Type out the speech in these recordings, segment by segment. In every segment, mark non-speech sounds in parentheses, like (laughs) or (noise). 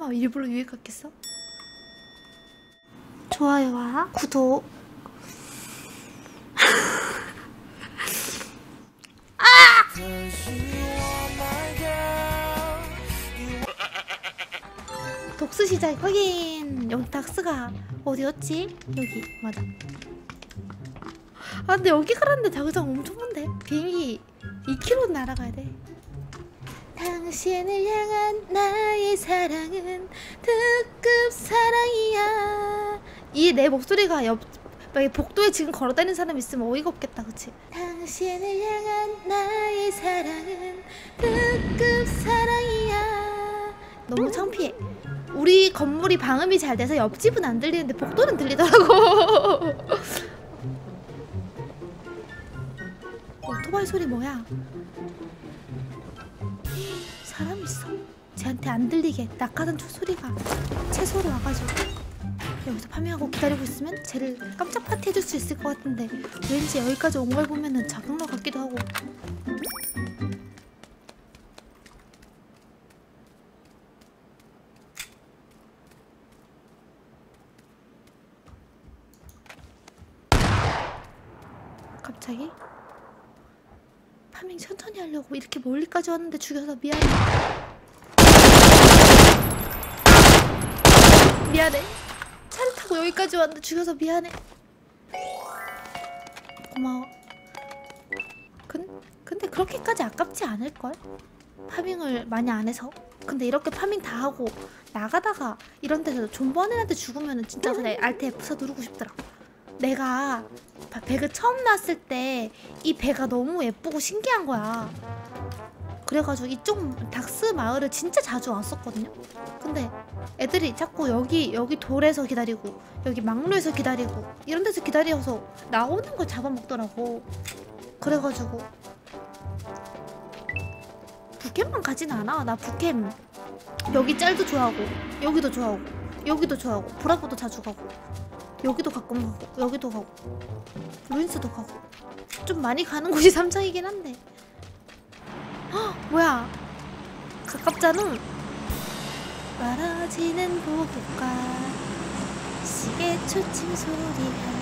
설마 일부러 유익 같겠어? 좋아요와 구독. 독스 시작 확인 여기 닥스가 어디였지? 여기 맞아. 아 근데 여기 가는데 자기장 엄청 먼데? 비행기 2km 날아가야 돼 당신을 향한 나의 사랑은 특급 사랑이야. 이 내 목소리가 옆 복도에 지금 걸어다니는 사람 있으면 어이가 없겠다 그치? 당신을 향한 나의 사랑은 특급 사랑이야. 너무 창피해. 우리 건물이 방음이 잘 돼서 옆집은 안 들리는데 복도는 들리더라고. (laughs) 오토바이 소리 뭐야 쟤한테 안 들리게 낙하산 소리가 채소로 와가지고 여기서 파밍하고 기다리고 있으면 쟤를 깜짝 파티 해줄 수 있을 것 같은데 왠지 여기까지 온 걸 보면은 자극러 같기도 하고. 갑자기 farming 천천히 하려고 이렇게 멀리까지 왔는데 죽여서 미안해 미안해. 차를 타고 여기까지 왔는데 죽여서 미안해. 고마워. 근, 근데 그렇게까지 아깝지 않을걸? farming을 많이 안 해서. 근데 이렇게 farming 다 하고 나가다가 이런 데서 존버한 애한테 죽으면은 진짜 그래. Alt F4 누르고 싶더라. 내가 바- 배그 처음 나왔을 때 이 배가 너무 예쁘고 신기한 거야. 그래가지고 이쪽 닥스 마을을 진짜 자주 왔었거든요. 근데 애들이 자꾸 여기 여기 돌에서 기다리고 여기 막루에서 기다리고 이런 데서 기다려서 나오는 걸 잡아먹더라고. 그래가지고 북캠만 가진 않아. 나 북캠 여기 짤도 좋아하고 여기도 좋아하고 여기도 좋아하고 브라보도 자주 가고 여기도 가끔 가고 여기도 가고 루인스도 가고 좀 많이 가는 곳이 삼창이긴 한데 헉, 뭐야? 가깝잖아. 멀어지는 보급과 시계 초침 소리가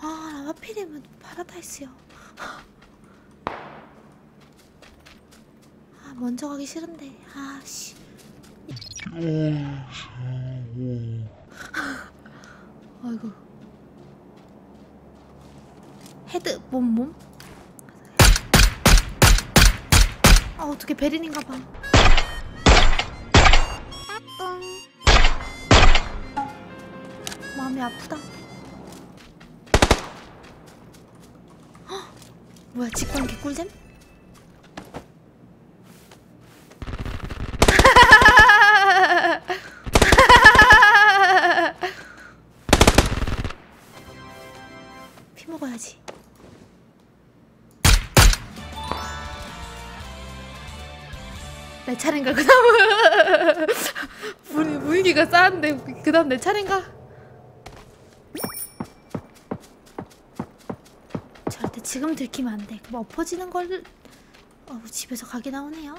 아 하필이면 파라다이스야 아 먼저 가기 싫은데. 아씨 아이고. 헤드 몸몸? 아 어떻게 베린인가 봐. 마음이 아프다. 헉, 뭐야 직관 개꿀잼? 내 차례인가 그 다음은 분위, 분위기가 싸한데 그 다음 내 차례인가? 절대 지금 들키면 안 돼. 그럼 엎어지는 걸 어, 집에서 각이 나오네요.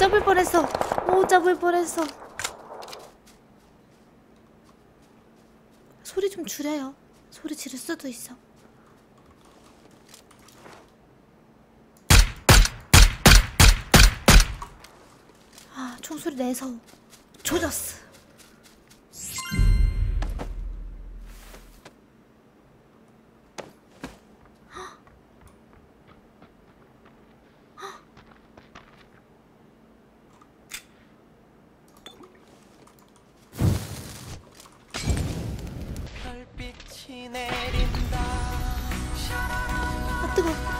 잡을 뻔했어. 못 잡을 뻔했어. 소리 좀 줄여요. 소리 지를 수도 있어. 아, 총소리 내서 조졌어.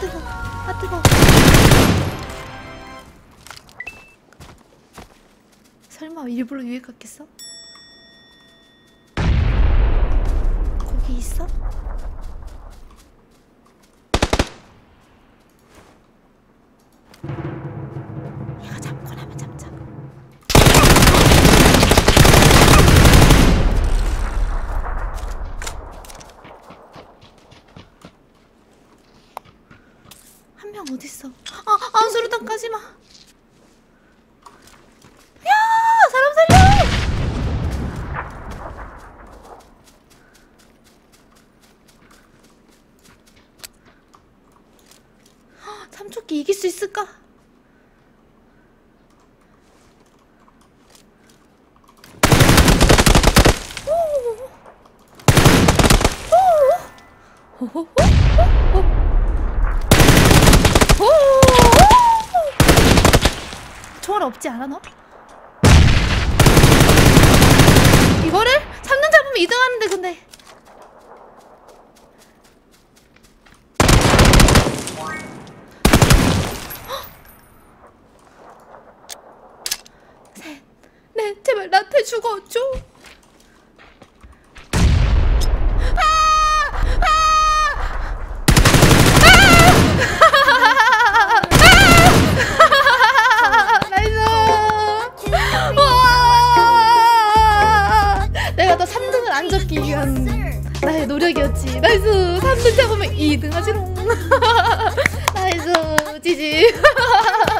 뜨거 아 뜨거 설마 일부러 유익했겠어? 한 명 어딨어? 아, 아, 수류탄 까지 마. 야, 사람 살려! 아, 삼촌기 이길 수 있을까? 오! 오! 오! 오! 오! 오! 총알 없지 않아 너? 이거를 3등 잡으면 2등 하는데 근데. (gasps) 셋, 넷, 제발 나한테 죽어줘 1등을 안 적기 위한 나의 노력이었지. 나이스. 3등 잡으면 2등 하지롱. (laughs) 나이스. 지지. (laughs)